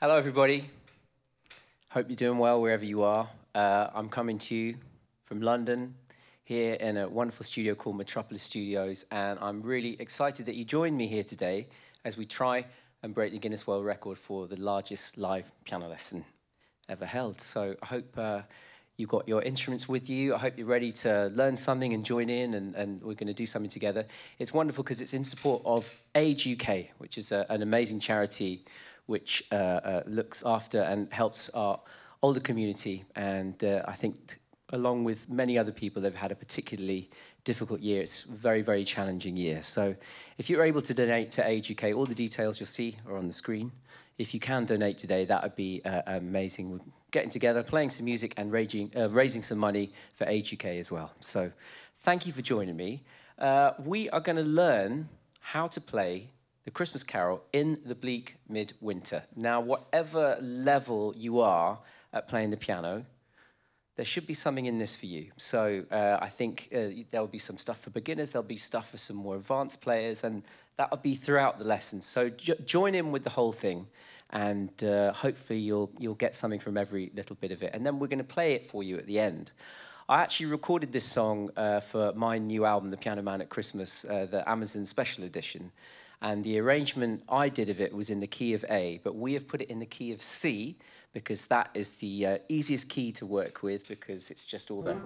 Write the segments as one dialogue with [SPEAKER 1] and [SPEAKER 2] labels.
[SPEAKER 1] Hello, everybody. Hope you're doing well wherever you are. Uh, I'm coming to you from London, here in a wonderful studio called Metropolis Studios, and I'm really excited that you joined me here today as we try and break the Guinness World Record for the largest live piano lesson ever held. So I hope uh, you've got your instruments with you. I hope you're ready to learn something and join in, and, and we're going to do something together. It's wonderful because it's in support of Age UK, which is a, an amazing charity which uh, uh, looks after and helps our older community. And uh, I think, along with many other people, they've had a particularly difficult year. It's a very, very challenging year. So if you're able to donate to Age UK, all the details you'll see are on the screen. If you can donate today, that would be uh, amazing. We're getting together, playing some music, and raging, uh, raising some money for Age UK as well. So thank you for joining me. Uh, we are going to learn how to play the Christmas Carol in the bleak midwinter. Now, whatever level you are at playing the piano, there should be something in this for you. So uh, I think uh, there'll be some stuff for beginners, there'll be stuff for some more advanced players, and that'll be throughout the lesson. So join in with the whole thing, and uh, hopefully you'll, you'll get something from every little bit of it. And then we're going to play it for you at the end. I actually recorded this song uh, for my new album, The Piano Man at Christmas, uh, the Amazon Special Edition. And the arrangement I did of it was in the key of A, but we have put it in the key of C because that is the uh, easiest key to work with because it's just all the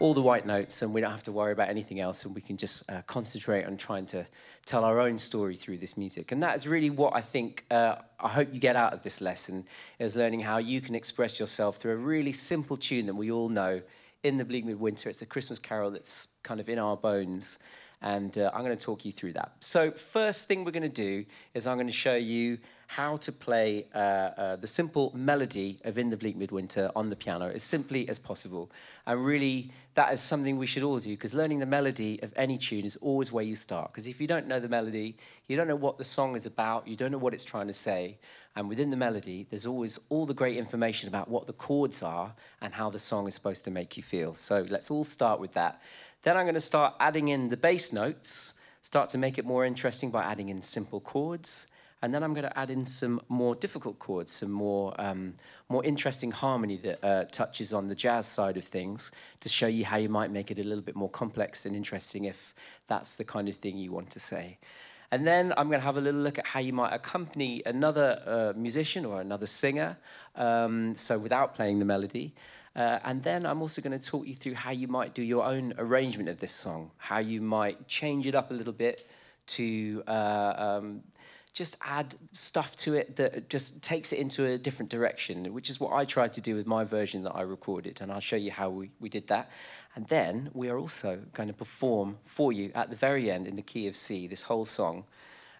[SPEAKER 1] all the white notes and we don't have to worry about anything else and we can just uh, concentrate on trying to tell our own story through this music. And that is really what I think uh, I hope you get out of this lesson is learning how you can express yourself through a really simple tune that we all know in the bleak midwinter. It's a Christmas carol that's kind of in our bones and uh, I'm going to talk you through that. So first thing we're going to do is I'm going to show you how to play uh, uh, the simple melody of In the Bleak Midwinter on the piano as simply as possible. And really, that is something we should all do because learning the melody of any tune is always where you start. Because if you don't know the melody, you don't know what the song is about, you don't know what it's trying to say. And within the melody, there's always all the great information about what the chords are and how the song is supposed to make you feel. So let's all start with that. Then I'm going to start adding in the bass notes, start to make it more interesting by adding in simple chords. And then I'm going to add in some more difficult chords, some more, um, more interesting harmony that uh, touches on the jazz side of things to show you how you might make it a little bit more complex and interesting if that's the kind of thing you want to say. And then I'm going to have a little look at how you might accompany another uh, musician or another singer, um, so without playing the melody. Uh, and then I'm also going to talk you through how you might do your own arrangement of this song, how you might change it up a little bit to uh, um, just add stuff to it that just takes it into a different direction, which is what I tried to do with my version that I recorded. And I'll show you how we, we did that. And then we are also going to perform for you at the very end in the key of C, this whole song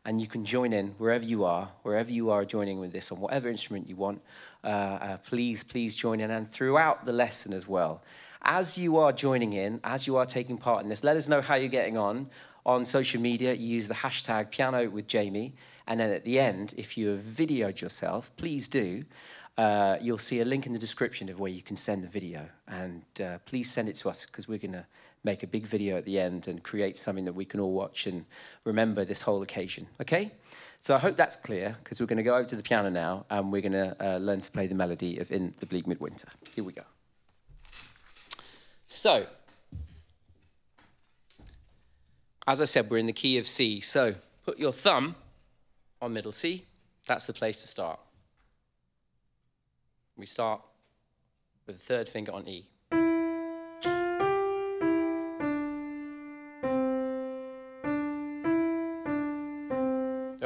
[SPEAKER 1] and you can join in wherever you are, wherever you are joining with this on whatever instrument you want. Uh, uh, please, please join in, and throughout the lesson as well. As you are joining in, as you are taking part in this, let us know how you're getting on. On social media, use the hashtag piano with Jamie, and then at the end, if you have videoed yourself, please do. Uh, you'll see a link in the description of where you can send the video. And uh, please send it to us because we're going to make a big video at the end and create something that we can all watch and remember this whole occasion. Okay? So I hope that's clear because we're going to go over to the piano now and we're going to uh, learn to play the melody of In the Bleak Midwinter. Here we go. So, as I said, we're in the key of C. So put your thumb on middle C. That's the place to start. We start with the third finger on E.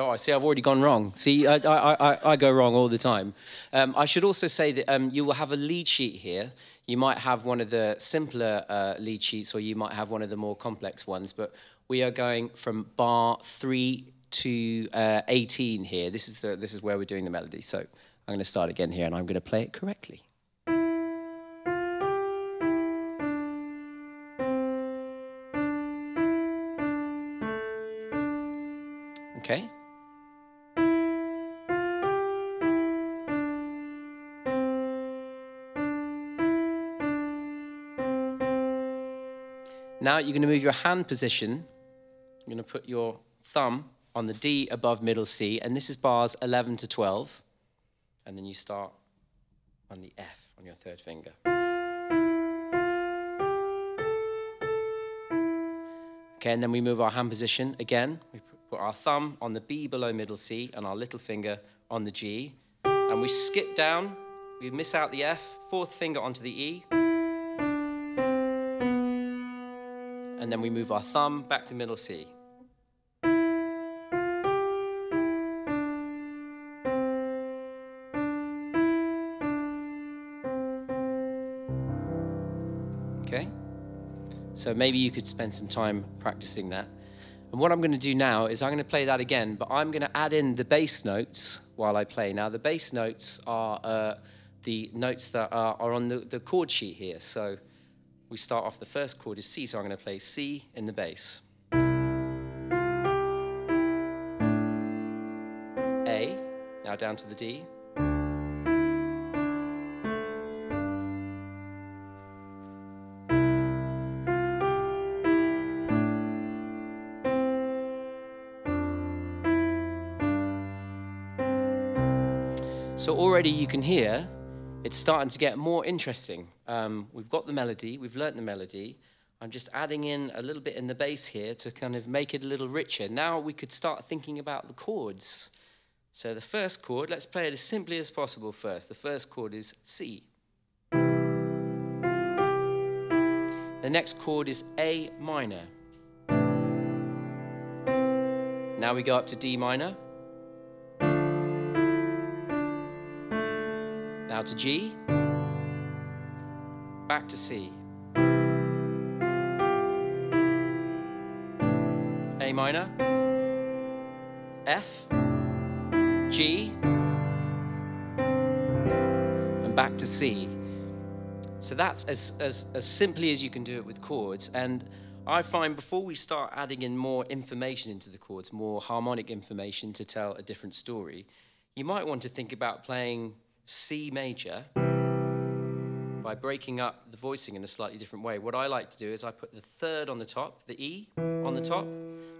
[SPEAKER 1] Oh, I see, I've already gone wrong. See, I, I, I, I go wrong all the time. Um, I should also say that um, you will have a lead sheet here. You might have one of the simpler uh, lead sheets, or you might have one of the more complex ones, but we are going from bar 3 to uh, 18 here. This is, the, this is where we're doing the melody. So I'm going to start again here, and I'm going to play it correctly. Okay. Now you're going to move your hand position. You're going to put your thumb on the D above middle C, and this is bars 11 to 12. and then you start on the F on your third finger. Okay, and then we move our hand position again. We put our thumb on the B below middle C and our little finger on the G. And we skip down, we miss out the F, fourth finger onto the E. And then we move our thumb back to middle C. Okay? So maybe you could spend some time practicing that. And what I'm going to do now is I'm going to play that again, but I'm going to add in the bass notes while I play. Now, the bass notes are uh, the notes that are, are on the, the chord sheet here. So we start off, the first chord is C, so I'm going to play C in the bass. A, now down to the D. So already you can hear it's starting to get more interesting. Um, we've got the melody, we've learnt the melody. I'm just adding in a little bit in the bass here to kind of make it a little richer. Now we could start thinking about the chords. So the first chord, let's play it as simply as possible first. The first chord is C. The next chord is A minor. Now we go up to D minor. Now to G, back to C. A minor, F, G, and back to C. So that's as, as, as simply as you can do it with chords. And I find before we start adding in more information into the chords, more harmonic information to tell a different story, you might want to think about playing C major Mm. by breaking up the voicing in a slightly different way. What I like to do is I put the third on the top, the E on the top,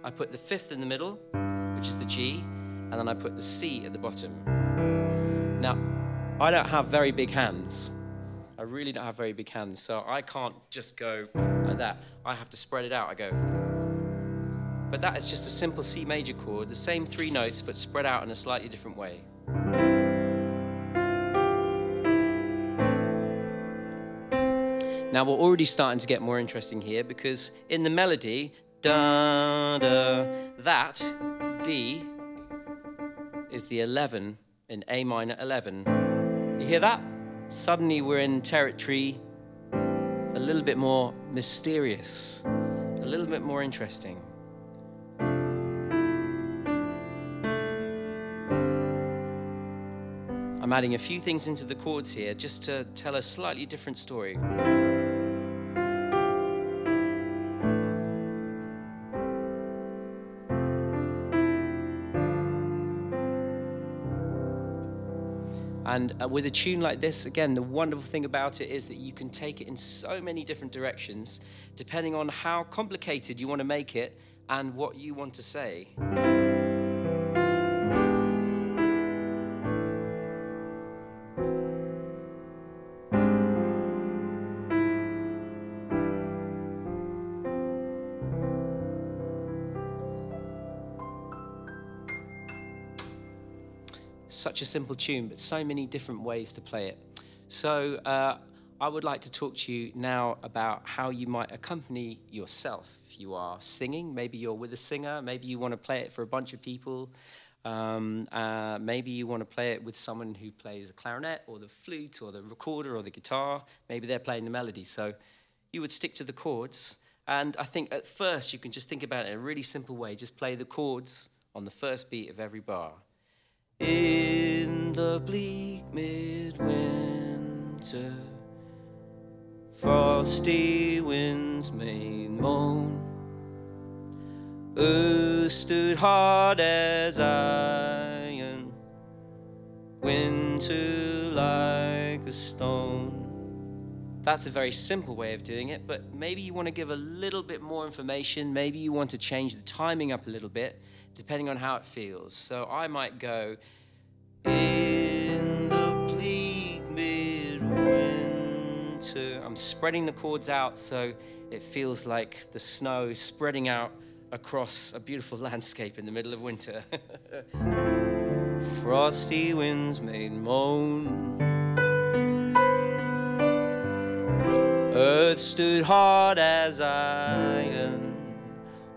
[SPEAKER 1] I put the fifth in the middle, which is the G, and then I put the C at the bottom. Now, I don't have very big hands. I really don't have very big hands, so I can't just go like that. I have to spread it out. I go. But that is just a simple C major chord, the same three notes, but spread out in a slightly different way. Now we're already starting to get more interesting here because in the melody, da da, that D is the 11 in A minor 11. You hear that? Suddenly we're in territory a little bit more mysterious, a little bit more interesting. I'm adding a few things into the chords here just to tell a slightly different story. And uh, with a tune like this, again, the wonderful thing about it is that you can take it in so many different directions, depending on how complicated you want to make it and what you want to say. Such a simple tune, but so many different ways to play it. So uh, I would like to talk to you now about how you might accompany yourself. If you are singing, maybe you're with a singer, maybe you want to play it for a bunch of people, um, uh, maybe you want to play it with someone who plays a clarinet or the flute or the recorder or the guitar. Maybe they're playing the melody. So you would stick to the chords. And I think at first you can just think about it in a really simple way. Just play the chords on the first beat of every bar. In the bleak midwinter, frosty winds made moan. Earth stood hard as iron, winter like a stone. That's a very simple way of doing it, but maybe you want to give a little bit more information. Maybe you want to change the timing up a little bit, depending on how it feels. So I might go in the bleak midwinter. I'm spreading the chords out so it feels like the snow spreading out across a beautiful landscape in the middle of winter. Frosty winds made moan Earth stood hard as iron,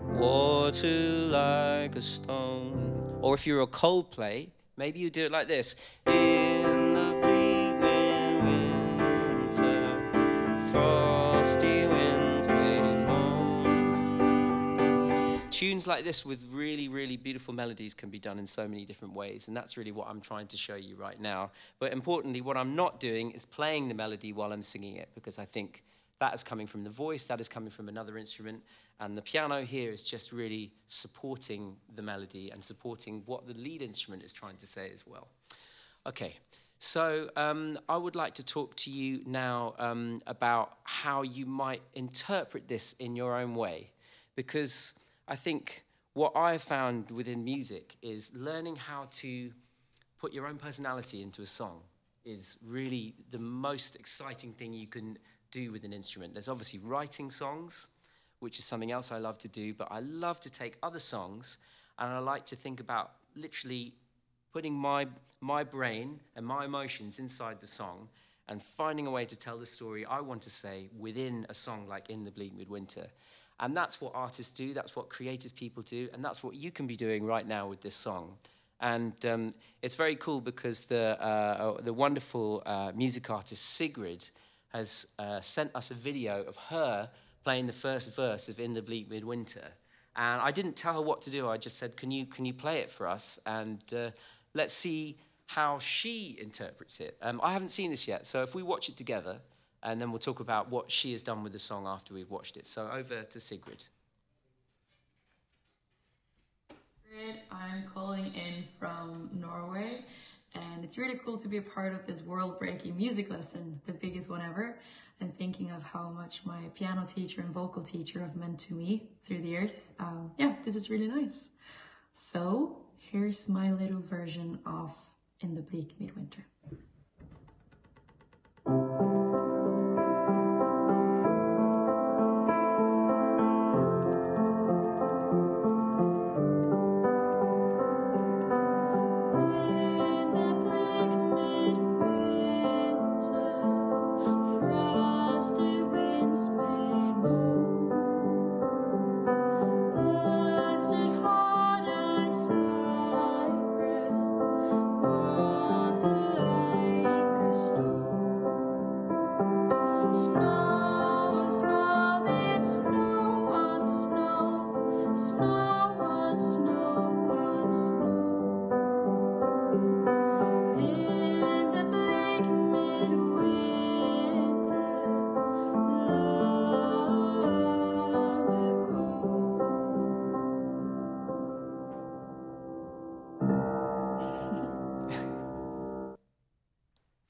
[SPEAKER 1] water like a stone. Or if you're a Coldplay, maybe you do it like this. In Tunes like this with really, really beautiful melodies can be done in so many different ways, and that's really what I'm trying to show you right now. But importantly, what I'm not doing is playing the melody while I'm singing it, because I think that is coming from the voice, that is coming from another instrument, and the piano here is just really supporting the melody and supporting what the lead instrument is trying to say as well. Okay, so um, I would like to talk to you now um, about how you might interpret this in your own way, because I think what I've found within music is learning how to put your own personality into a song is really the most exciting thing you can do with an instrument. There's obviously writing songs, which is something else I love to do, but I love to take other songs and I like to think about literally putting my, my brain and my emotions inside the song and finding a way to tell the story I want to say within a song like In the Bleak Midwinter. And that's what artists do, that's what creative people do, and that's what you can be doing right now with this song. And um, it's very cool because the, uh, the wonderful uh, music artist Sigrid has uh, sent us a video of her playing the first verse of In the Bleak Midwinter. And I didn't tell her what to do. I just said, Can you, can you play it for us? And uh, let's see how she interprets it. Um, I haven't seen this yet, so if we watch it together, and then we'll talk about what she has done with the song after we've watched it. So over to Sigrid.
[SPEAKER 2] I'm calling in from Norway and it's really cool to be a part of this world-breaking music lesson, the biggest one ever, and thinking of how much my piano teacher and vocal teacher have meant to me through the years. Um, yeah, this is really nice. So here's my little version of In the Bleak Midwinter.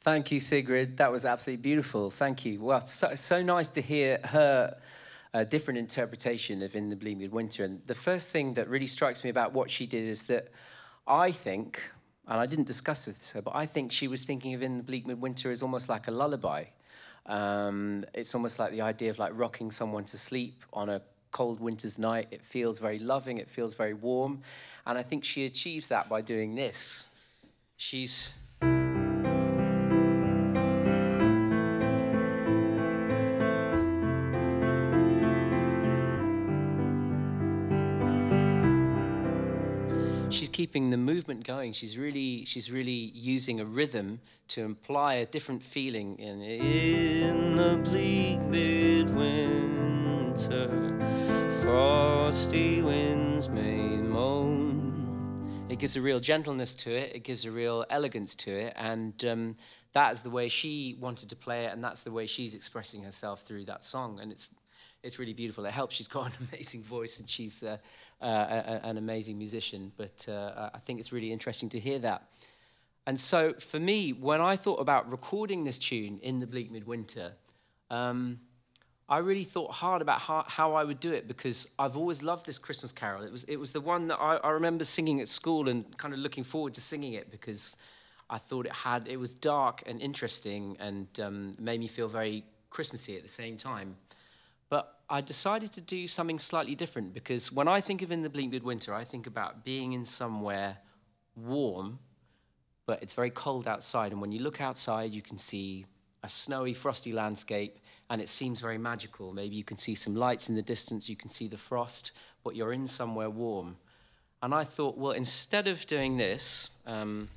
[SPEAKER 1] Thank you, Sigrid. That was absolutely beautiful. Thank you. Well, so, so nice to hear her uh, different interpretation of In the Bleak Midwinter. And the first thing that really strikes me about what she did is that I think, and I didn't discuss with her, but I think she was thinking of In the Bleak Midwinter as almost like a lullaby. Um, it's almost like the idea of like rocking someone to sleep on a cold winter's night. It feels very loving, it feels very warm. And I think she achieves that by doing this. She's keeping the movement going. She's really, she's really using a rhythm to imply a different feeling in, in the bleak midwinter, frosty winds may moan. It gives a real gentleness to it. It gives a real elegance to it, and um, that is the way she wanted to play it, and that's the way she's expressing herself through that song. And it's it's really beautiful. It helps. She's got an amazing voice and she's uh, uh, an amazing musician. But uh, I think it's really interesting to hear that. And so for me, when I thought about recording this tune in the bleak midwinter, um, I really thought hard about how, how, I would do it because I've always loved this Christmas carol. It was, it was the one that I, I remember singing at school and kind of looking forward to singing it because I thought it had, it was dark and interesting and um, made me feel very Christmassy at the same time. But I decided to do something slightly different because when I think of in the bleak midwinter, I think about being in somewhere warm, but it's very cold outside. And when you look outside, you can see a snowy, frosty landscape, and it seems very magical. Maybe you can see some lights in the distance, you can see the frost, but you're in somewhere warm. And I thought, well, instead of doing this, um,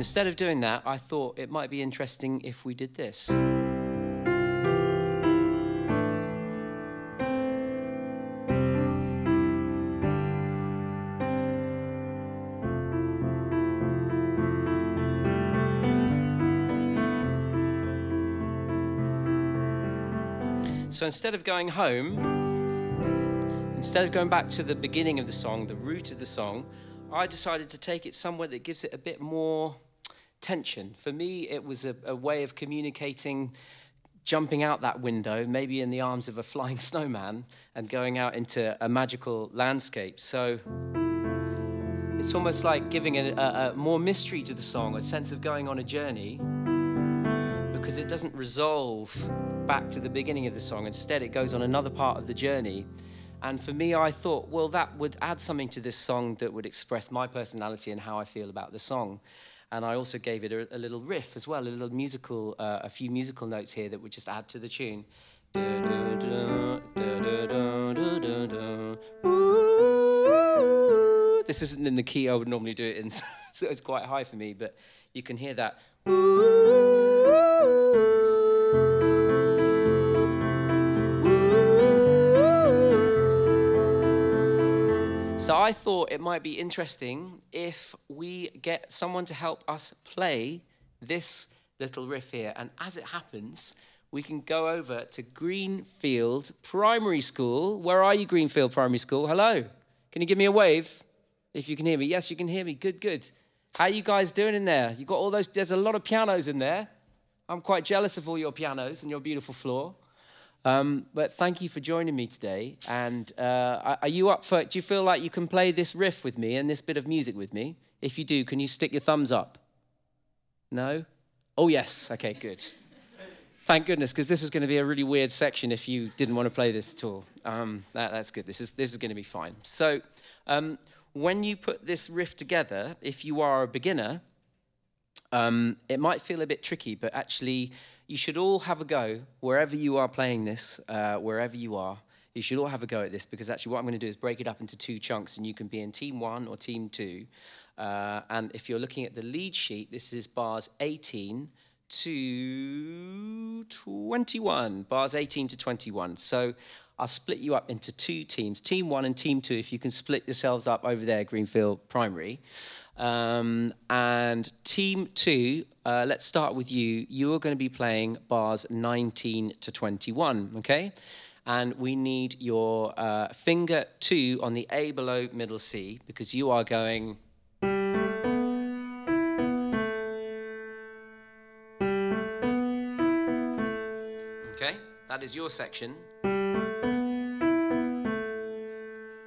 [SPEAKER 1] instead of doing that, I thought it might be interesting if we did this. So instead of going home, instead of going back to the beginning of the song, the root of the song, I decided to take it somewhere that gives it a bit more tension. For me, it was a, a way of communicating jumping out that window, maybe in the arms of a flying snowman, and going out into a magical landscape. So it's almost like giving a, a, a, more mystery to the song, a sense of going on a journey, because it doesn't resolve back to the beginning of the song. Instead, it goes on another part of the journey. And for me, I thought, well, that would add something to this song that would express my personality and how I feel about the song. And I also gave it a, a little riff as well, a little musical, uh, a few musical notes here that would just add to the tune. This isn't in the key I would normally do it in, so it's quite high for me, but you can hear that. I thought it might be interesting if we get someone to help us play this little riff here. And as it happens, we can go over to Greenfield Primary School. Where are you, Greenfield Primary School? Hello. Can you give me a wave if you can hear me? Yes, you can hear me. Good, good. How are you guys doing in there? You got all those, there's a lot of pianos in there. I'm quite jealous of all your pianos and your beautiful floor. Um, but thank you for joining me today. And uh, are you up for? Do you feel like you can play this riff with me and this bit of music with me? If you do, can you stick your thumbs up? No? Oh, yes. Okay, good. Thank goodness, because this is going to be a really weird section if you didn't want to play this at all. Um, that, that's good. This is, this is going to be fine. So, um, when you put this riff together, if you are a beginner, um, it might feel a bit tricky, but actually, you should all have a go wherever you are playing this, uh, wherever you are. You should all have a go at this because actually, what I'm going to do is break it up into two chunks, and you can be in team one or team two. Uh, and if you're looking at the lead sheet, this is bars 18 to 21, bars 18 to 21. So I'll split you up into two teams, team one and team two, if you can split yourselves up over there, Greenfield Primary. Um, and team two, uh, let's start with you. You are going to be playing bars 19 to 21, okay? And we need your uh, finger two on the A below middle C because you are going. Okay, that is your section.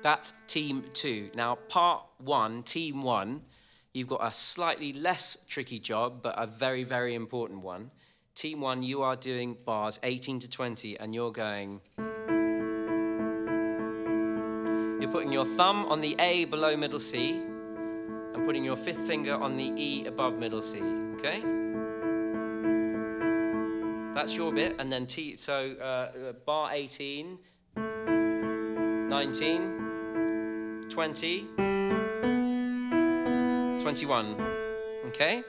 [SPEAKER 1] That's team two. Now, part one, team one, You've got a slightly less tricky job, but a very, very important one. Team one, you are doing bars 18 to 20, and you're going. You're putting your thumb on the A below middle C, and putting your fifth finger on the E above middle C, okay? That's your bit, and then T, so uh, uh bar 18, 19, 20, 21. Okay?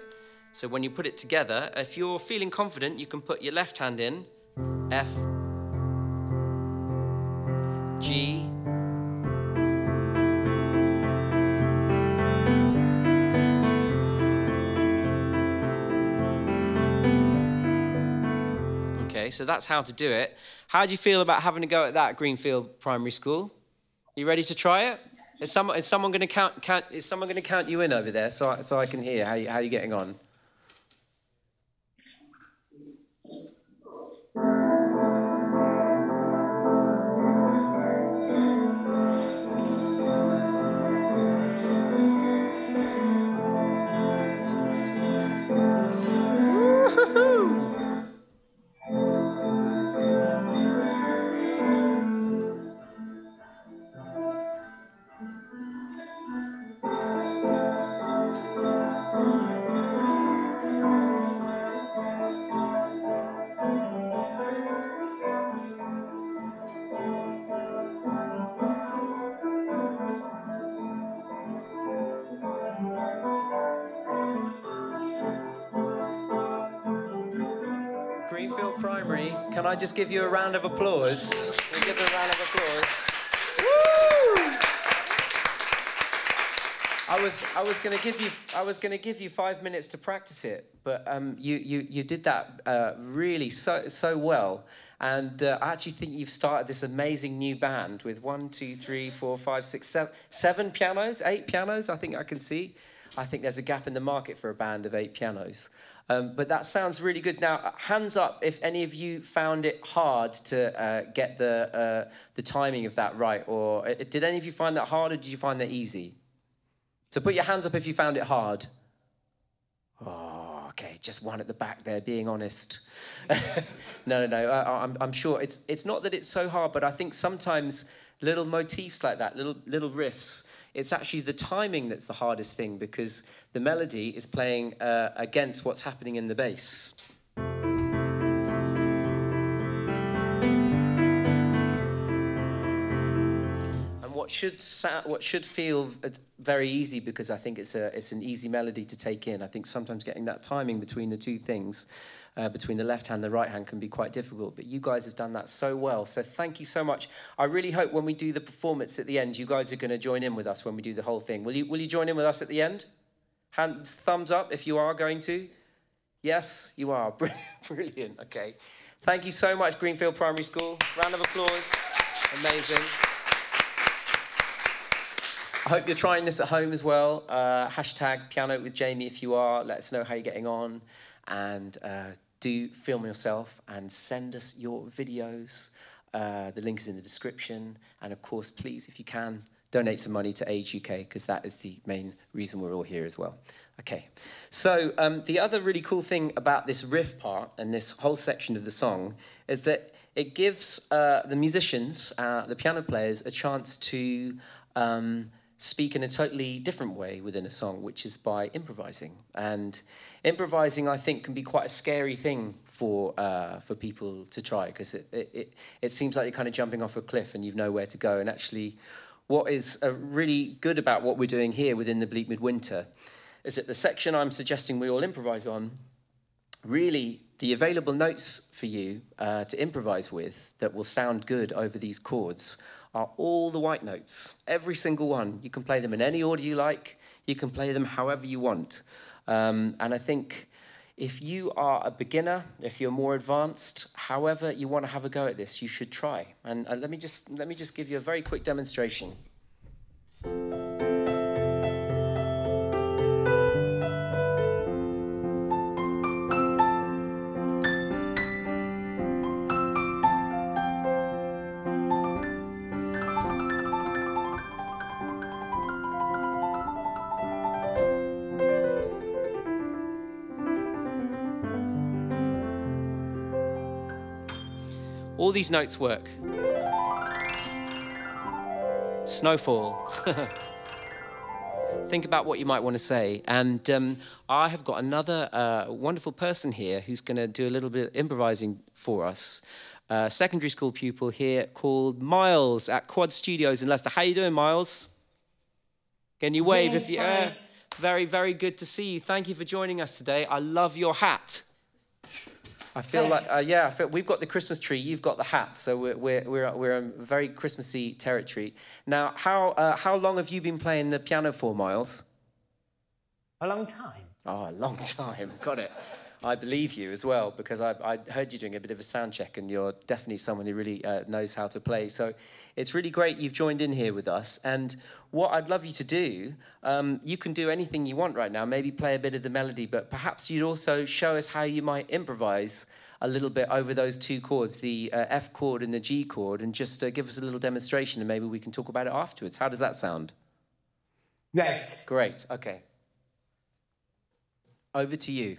[SPEAKER 1] So when you put it together, if you're feeling confident, you can put your left hand in F, G, Okay, so that's how to do it. How do you feel about having a go at that Greenfield Primary School? You ready to try it? Is someone, is someone going to count, count, is someone going to count you in over there so I, so I can hear how, you, how you're getting on? Primary, can I just give you a round of applause? We give them a round of applause. Woo! I was I was going to give you I was going to give you five minutes to practice it, but um, you you you did that uh, really so so well, and uh, I actually think you've started this amazing new band with one, two, three, four, five, six, seven, seven pianos, eight pianos. I think I can see. I think there's a gap in the market for a band of eight pianos. Um, but that sounds really good. Now, hands up if any of you found it hard to uh, get the, uh, the timing of that right, or uh, did any of you find that hard, or did you find that easy? So put your hands up if you found it hard. Oh, okay, just one at the back there, being honest. no, no, no. I, I'm, I'm sure it's it's not that it's so hard, but I think sometimes little motifs like that, little little riffs, it's actually the timing that's the hardest thing because the melody is playing uh, against what's happening in the bass. And what should what should feel uh, very easy because I think it's a it's an easy melody to take in. I think sometimes getting that timing between the two things uh, between the left hand and the right hand can be quite difficult. But you guys have done that so well. So thank you so much. I really hope when we do the performance at the end, you guys are going to join in with us when we do the whole thing. Will you, will you join in with us at the end? Hand, thumbs up if you are going to. Yes, you are. Brilliant. Okay. Thank you so much, Greenfield Primary School. Round of applause. Amazing. I hope you're trying this at home as well. Uh, hashtag piano with Jamie if you are. Let us know how you're getting on. And uh, do film yourself and send us your videos. Uh, the link is in the description. And of course, please, if you can, donate some money to Age UK because that is the main reason we're all here as well. Okay, so um, the other really cool thing about this riff part and this whole section of the song is that it gives uh, the musicians, uh, the piano players, a chance to um, speak in a totally different way within a song, which is by improvising. And improvising, I think, can be quite a scary thing for uh, for people to try because it, it it seems like you're kind of jumping off a cliff and you've nowhere to go. And actually, what is uh, really good about what we're doing here within the Bleak Midwinter is that the section I'm suggesting we all improvise on, really the available notes for you uh, to improvise with that will sound good over these chords are all the white notes, every single one. You can play them in any order you like. You can play them however you want. Um, and I think if you are a beginner, if you're more advanced, however you want to have a go at this, you should try. And uh, let me just let me just give you a very quick demonstration. These notes work. Snowfall. Think about what you might want to say. And um, I have got another uh, wonderful person here who's going to do a little bit of improvising for us. Uh, secondary school pupil here called Miles at Quad Studios in Leicester. How are you doing, Miles? Can you wave
[SPEAKER 3] very
[SPEAKER 1] if you? Uh, very, very good to see you. Thank you for joining us today. I love your hat. I feel like, uh, yeah, I feel, we've got the Christmas tree, you've got the hat, so we're, we're, we're, we're in very Christmassy territory. Now, how, uh, how long have you been playing the piano for, Miles?
[SPEAKER 3] A long time.
[SPEAKER 1] Oh, a long time. Got it. I believe you as well because I, I heard you doing a bit of a sound check and you're definitely someone who really uh, knows how to play. So it's really great you've joined in here with us. And what I'd love you to do, um, you can do anything you want right now, maybe play a bit of the melody, but perhaps you'd also show us how you might improvise a little bit over those two chords, the uh, F chord and the G chord, and just uh, give us a little demonstration and maybe we can talk about it afterwards. How does that sound?
[SPEAKER 3] Right.
[SPEAKER 1] Great, okay. Over to you.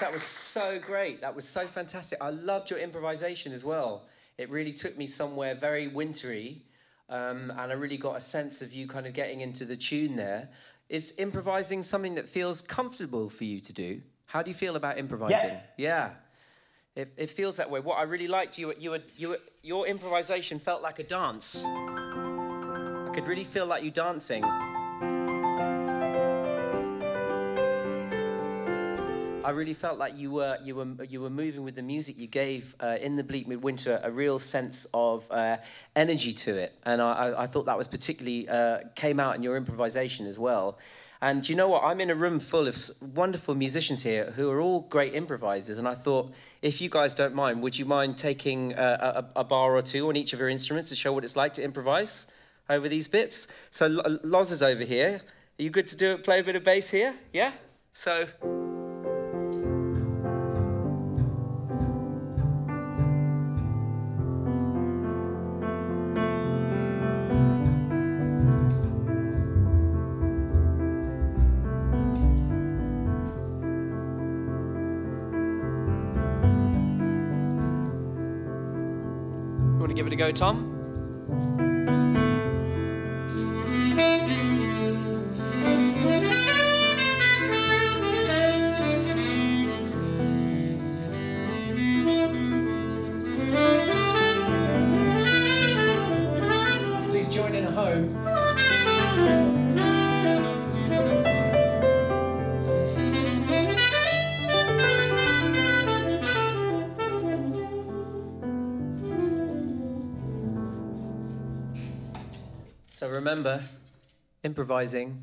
[SPEAKER 1] That was so great. That was so fantastic. I loved your improvisation as well. It really took me somewhere very wintry, um, and I really got a sense of you kind of getting into the tune there. Is improvising something that feels comfortable for you to do? How do you feel about improvising?
[SPEAKER 3] Yeah.
[SPEAKER 1] yeah. It, it feels that way. What I really liked, you, you, were, you, were, your improvisation felt like a dance. I could really feel like you dancing. I really felt like you were you were you were moving with the music. You gave uh, in the bleak midwinter a real sense of uh, energy to it, and I, I- thought that was particularly uh, came out in your improvisation as well. And you know what? I'm in a room full of wonderful musicians here who are all great improvisers, and I thought if you guys don't mind, would you mind taking uh, a, a bar or two on each of your instruments to show what it's like to improvise over these bits? So Loz is over here. Are you good to do it? Play a bit of bass here? Yeah. So. To go, Tom? Remember, improvising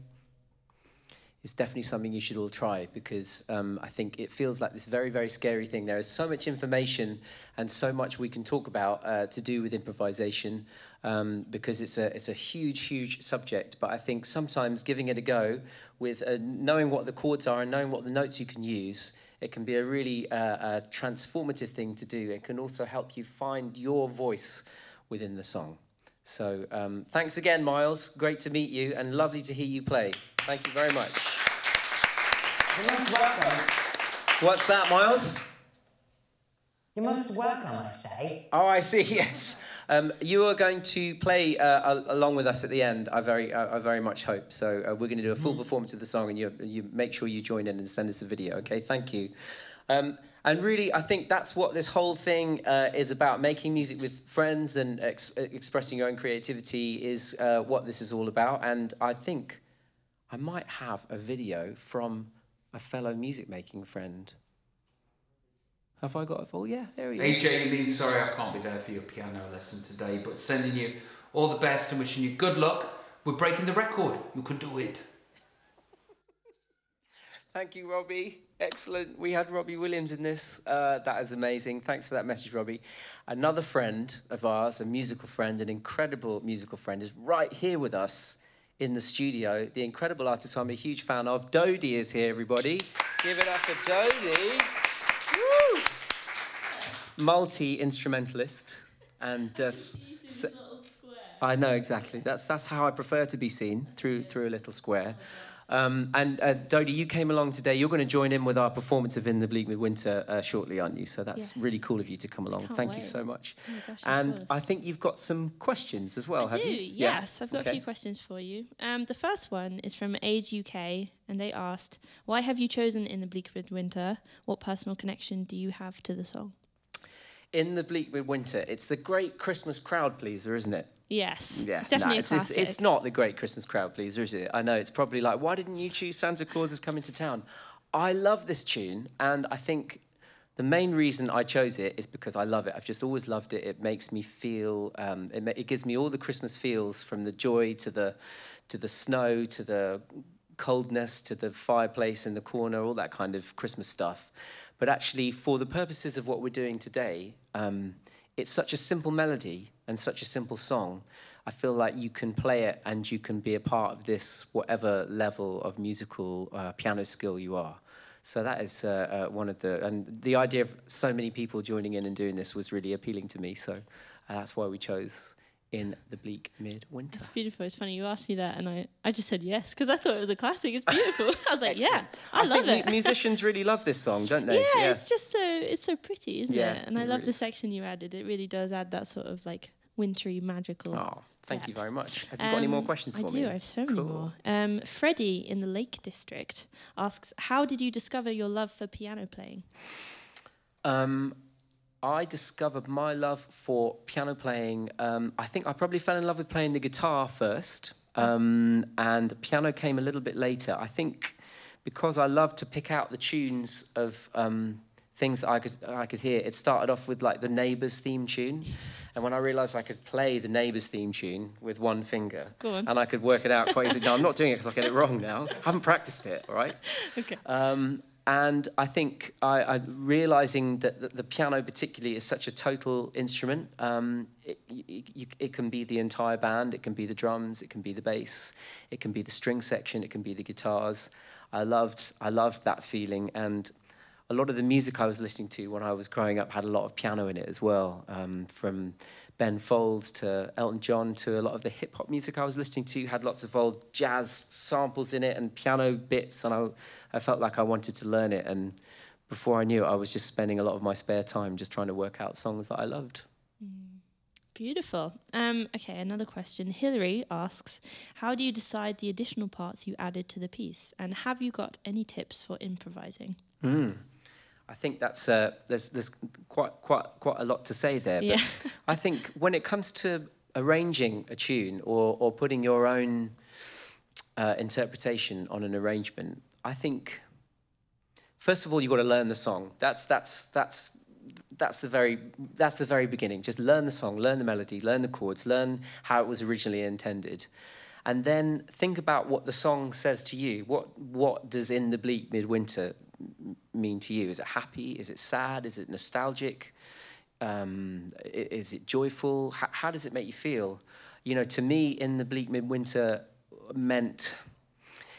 [SPEAKER 1] is definitely something you should all try because um, I think it feels like this very, very scary thing. There is so much information and so much we can talk about uh, to do with improvisation um, because it's a, it's a huge, huge subject. But I think sometimes giving it a go with uh, knowing what the chords are and knowing what the notes you can use, it can be a really uh, uh transformative thing to do. It can also help you find your voice within the song. So um, thanks again, Miles. Great to meet you and lovely to hear you play. Thank you very much.
[SPEAKER 3] You're most welcome.
[SPEAKER 1] What's that, Miles?
[SPEAKER 3] You must most welcome, I say.
[SPEAKER 1] Oh, I see. Yes, um, you are going to play uh, along with us at the end. I very, I I very much hope. So uh, we're going to do a full performance of the song, and you, you make sure you join in and send us a video. Okay, thank you. Um, and really, I think that's what this whole thing uh, is about. Making music with friends and ex- expressing your own creativity is uh, what this is all about. And I think I might have a video from a fellow music making friend. Have I got a Oh, yeah, there he is.
[SPEAKER 4] AJ, sorry I can't be there for your piano lesson today, but sending you all the best and wishing you good luck. We're breaking the record. You can do it.
[SPEAKER 1] Thank you, Robbie. Excellent. We had Robbie Williams in this. Uh, that is amazing. Thanks for that message, Robbie. Another friend of ours, a musical friend, an incredible musical friend, is right here with us in the studio. The incredible artist I'm a huge fan of. Dodie is here, everybody. Give it up for Dodie. Woo! Multi instrumentalist and uh, I know exactly. That's that's how I prefer to be seen through through a little square. Um, and uh, Dodie, you came along today. You're going to join in with our performance of In the Bleak Midwinter uh, shortly, aren't you? So that's
[SPEAKER 5] Yes.
[SPEAKER 1] really cool of you to come along. Thank you so much.
[SPEAKER 5] Oh gosh,
[SPEAKER 1] and. I think you've got some questions as well,
[SPEAKER 5] I
[SPEAKER 1] have
[SPEAKER 5] do,
[SPEAKER 1] you? Yeah?
[SPEAKER 5] yes. I've got
[SPEAKER 1] Okay.
[SPEAKER 5] a few questions for you. Um, the first one is from Age UK, and they asked, "Why have you chosen In the Bleak Midwinter? What personal connection do you have to the song?"
[SPEAKER 1] In the Bleak Midwinter, it's the great Christmas crowd pleaser, isn't it?
[SPEAKER 5] Yes,
[SPEAKER 1] Yeah,
[SPEAKER 5] it's definitely
[SPEAKER 1] no,
[SPEAKER 5] a
[SPEAKER 1] it's, it's,
[SPEAKER 5] classic.
[SPEAKER 1] it's not the great Christmas crowd pleaser, is it? I know it's probably like, why didn't you choose Santa Claus is coming to town? I love this tune, and I think the main reason I chose it is because I love it. I've just always loved it. It makes me feel, um, it, it gives me all the Christmas feels from the joy to the, to the snow to the coldness to the fireplace in the corner, all that kind of Christmas stuff. But actually, for the purposes of what we're doing today, um, it's such a simple melody and such a simple song. I feel like you can play it and you can be a part of this, whatever level of musical uh, piano skill you are. So that is uh, uh, one of the, and the idea of so many people joining in and doing this was really appealing to me. So uh, that's why we chose in the bleak midwinter.
[SPEAKER 5] It's beautiful. It's funny you asked me that, and I, I just said yes because I thought it was a classic. It's beautiful. I was like, yeah, I, love
[SPEAKER 1] think
[SPEAKER 5] it.
[SPEAKER 1] musicians really love this song, don't they?
[SPEAKER 5] yeah, it's just so it's so pretty, isn't
[SPEAKER 1] Yeah,
[SPEAKER 5] it? And I love
[SPEAKER 1] really
[SPEAKER 5] the section you added. It really does add that sort of like wintry, magical.
[SPEAKER 1] Oh, thank you very much. Have you got any more
[SPEAKER 5] Um,
[SPEAKER 1] questions
[SPEAKER 5] I
[SPEAKER 1] for
[SPEAKER 5] do.
[SPEAKER 1] me?
[SPEAKER 5] I have so many
[SPEAKER 1] Cool.
[SPEAKER 5] more. Um, Freddie in the Lake District asks, "How did you discover your love for piano playing?"
[SPEAKER 1] Um, I discovered my love for piano playing. Um, I think I probably fell in love with playing the guitar first, um, and piano came a little bit later. I think because I love to pick out the tunes of um, things that I could I could hear. It started off with like the Neighbours theme tune, and when I realised I could play the Neighbours theme tune with one finger,
[SPEAKER 5] on.
[SPEAKER 1] and I could work it out quite easily. No, I'm not doing it because I get it wrong now. I haven't practiced it. All right.
[SPEAKER 5] Okay.
[SPEAKER 1] Um, and I think I, I realizing that the, piano particularly is such a total instrument. Um, it, you, it can be the entire band, it can be the drums, it can be the bass, it can be the string section, it can be the guitars. I loved I loved that feeling, and a lot of the music I was listening to when I was growing up had a lot of piano in it as well. Um, from Ben Folds to Elton John to a lot of the hip hop music I was listening to had lots of old jazz samples in it and piano bits, and I, I felt like I wanted to learn it. And before I knew it, I was just spending a lot of my spare time just trying to work out songs that I loved.
[SPEAKER 5] Beautiful. Um, okay, another question. Hillary asks, "How do you decide the additional parts you added to the piece, and have you got any tips for improvising?"
[SPEAKER 1] I think that's uh, there's there's quite quite quite a lot to say there. But
[SPEAKER 5] Yeah.
[SPEAKER 1] I think when it comes to arranging a tune or or putting your own uh, interpretation on an arrangement, I think first of all you've got to learn the song. That's that's that's that's the very that's the very beginning. Just learn the song, learn the melody, learn the chords, learn how it was originally intended. And then think about what the song says to you. What what does in the bleak midwinter mean to you? Is it happy? Is it sad? Is it nostalgic? Um, is it joyful? How, how does it make you feel? You know, to me, in the bleak midwinter meant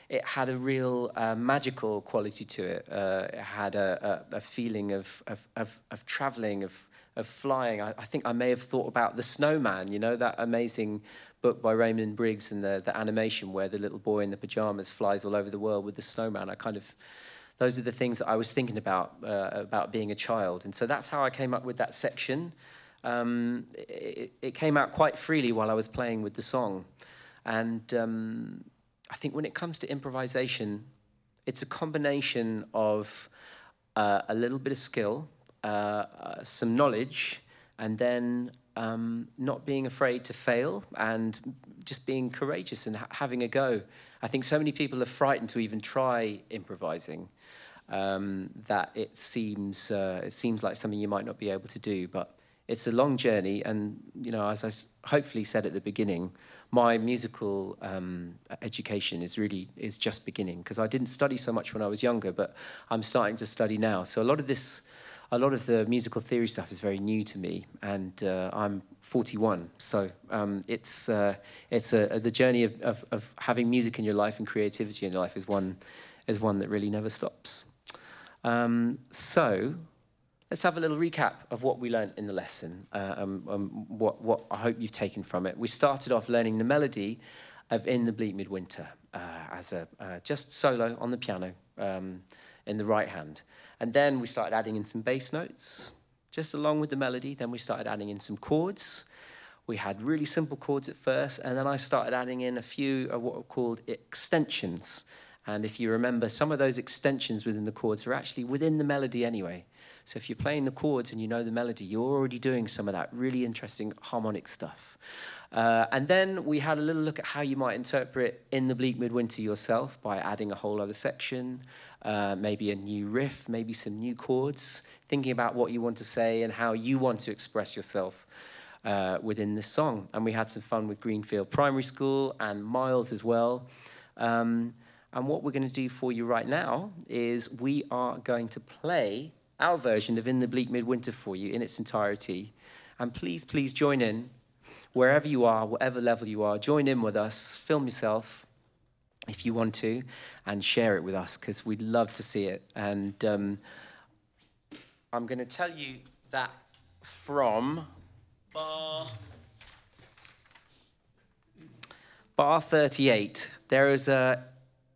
[SPEAKER 1] it had a real uh, magical quality to it. Uh, it had a, a, a feeling of, of, of, of traveling, of, of flying. I, I think I may have thought about The Snowman, you know, that amazing book by Raymond Briggs and the, the animation where the little boy in the pajamas flies all over the world with the snowman. I kind of, those are the things that I was thinking about, uh, about being a child. And so that's how I came up with that section. Um, it, it came out quite freely while I was playing with the song. And um, I think when it comes to improvisation, it's a combination of uh, a little bit of skill, uh, uh, some knowledge, and then um, not being afraid to fail and just being courageous and ha- having a go. I think so many people are frightened to even try improvising. Um, that it seems uh, it seems like something you might not be able to do, but it's a long journey. And you know, as I hopefully said at the beginning, my musical um, education is really is just beginning because I didn't study so much when I was younger, but I'm starting to study now. So a lot of this, a lot of the musical theory stuff is very new to me, and uh, I'm 41, so um, it's uh, it's a, the journey of, of, of having music in your life and creativity in your life is one is one that really never stops. Um, so let's have a little recap of what we learned in the lesson, uh, um, um, what, what I hope you've taken from it. We started off learning the melody of In the Bleak Midwinter uh, as a uh, just solo on the piano um, in the right hand. And then we started adding in some bass notes, just along with the melody. Then we started adding in some chords. We had really simple chords at first, and then I started adding in a few of what are called extensions. And if you remember, some of those extensions within the chords are actually within the melody anyway. So if you're playing the chords and you know the melody, you're already doing some of that really interesting harmonic stuff. Uh, and then we had a little look at how you might interpret In the Bleak Midwinter yourself by adding a whole other section, uh, maybe a new riff, maybe some new chords, thinking about what you want to say and how you want to express yourself uh, within this song. And we had some fun with Greenfield Primary School and Miles as well. Um, and what we're going to do for you right now is we are going to play our version of In the Bleak Midwinter for you in its entirety. And please, please join in wherever you are, whatever level you are. Join in with us, film yourself if you want to, and share it with us because we'd love to see it. And um, I'm going to tell you that from bar bar 38, there is a,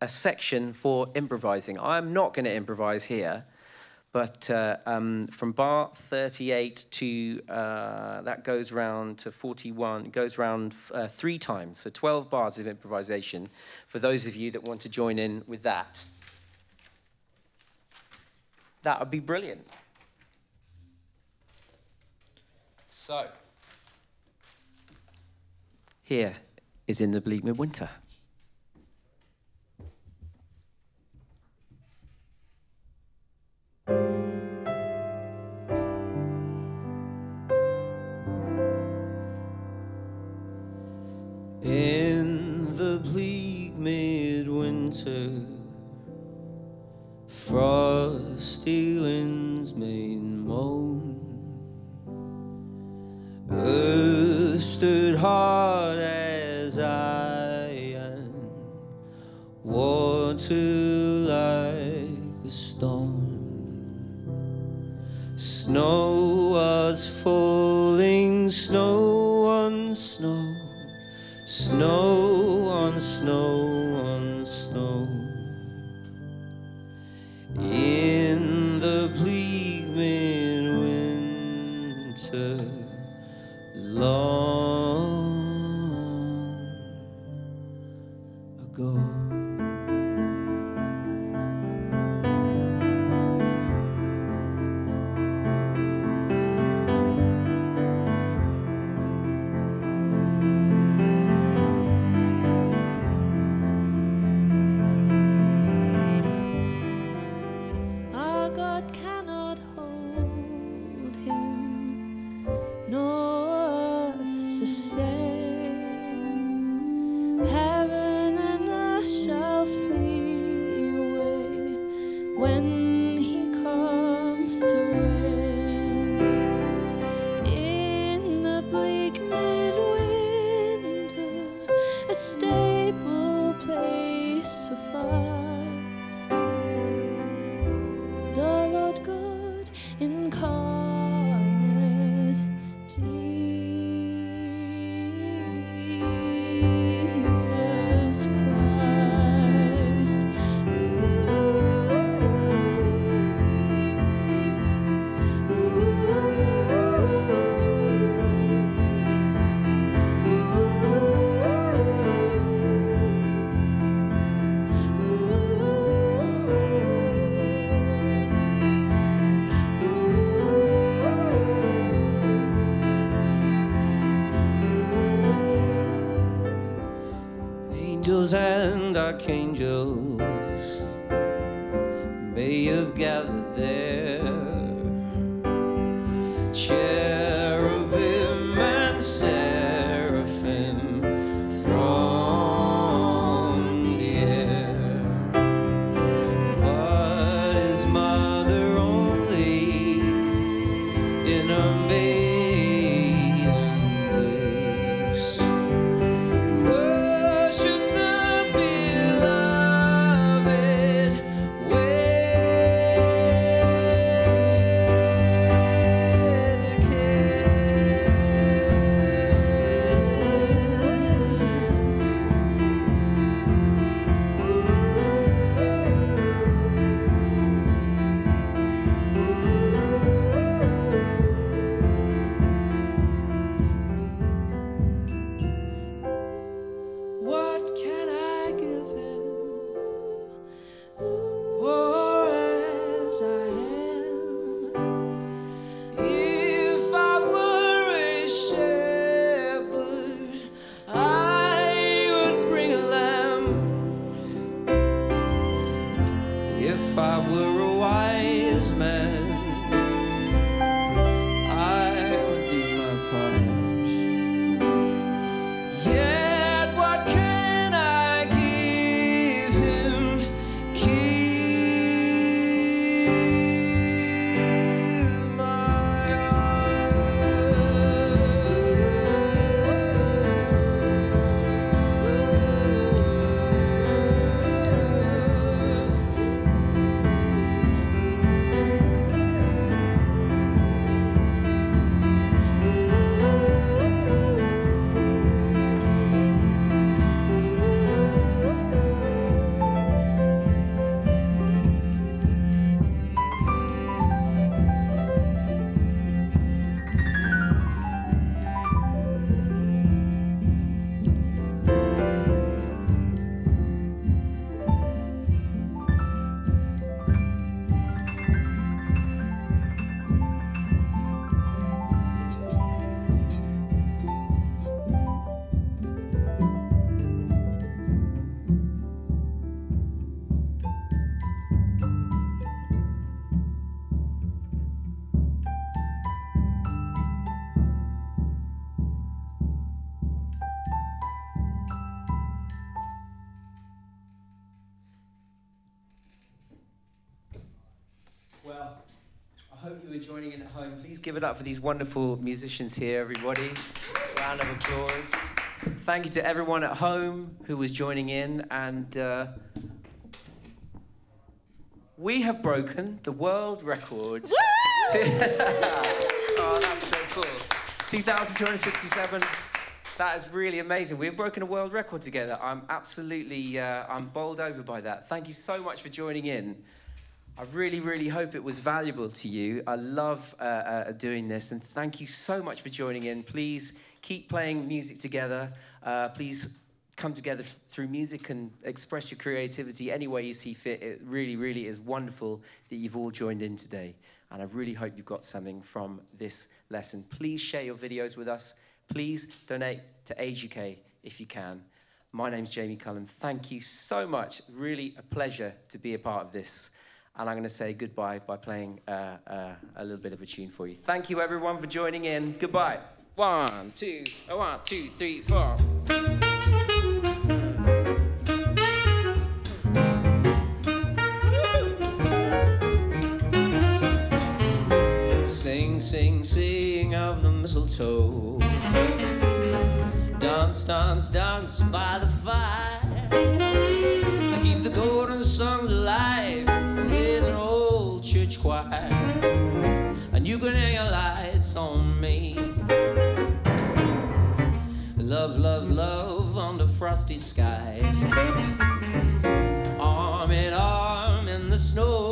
[SPEAKER 1] a section for improvising. I'm not going to improvise here, but uh, um, from bar 38 to uh, that goes round to 41, goes round uh, three times, so 12 bars of improvisation for those of you that want to join in with that. That would be brilliant. So, here is in the bleak midwinter.
[SPEAKER 6] Midwinter, frosty winds archangels may have gathered there.
[SPEAKER 1] Home, please give it up for these wonderful musicians here, everybody. Round of applause. Thank you to everyone at home who was joining in, and uh, we have broken the world record. to- oh, that's so cool. 2,267. That is really amazing. We've broken a world record together. I'm absolutely, uh, I'm bowled over by that. Thank you so much for joining in. I really, really hope it was valuable to you. I love uh, uh, doing this, and thank you so much for joining in. Please keep playing music together. Uh, please come together through music and express your creativity any way you see fit. It really, really is wonderful that you've all joined in today, and I really hope you've got something from this lesson. Please share your videos with us. Please donate to Age UK if you can. My name's Jamie Cullum. Thank you so much. Really a pleasure to be a part of this. And I'm going to say goodbye by playing uh, uh, a little bit of a tune for you. Thank you, everyone, for joining in. Goodbye. One, two, uh, one, two, three, four.
[SPEAKER 6] Sing, sing, sing of the mistletoe. Dance, dance, dance by the fire. Frosty skies. Arm in arm in the snow.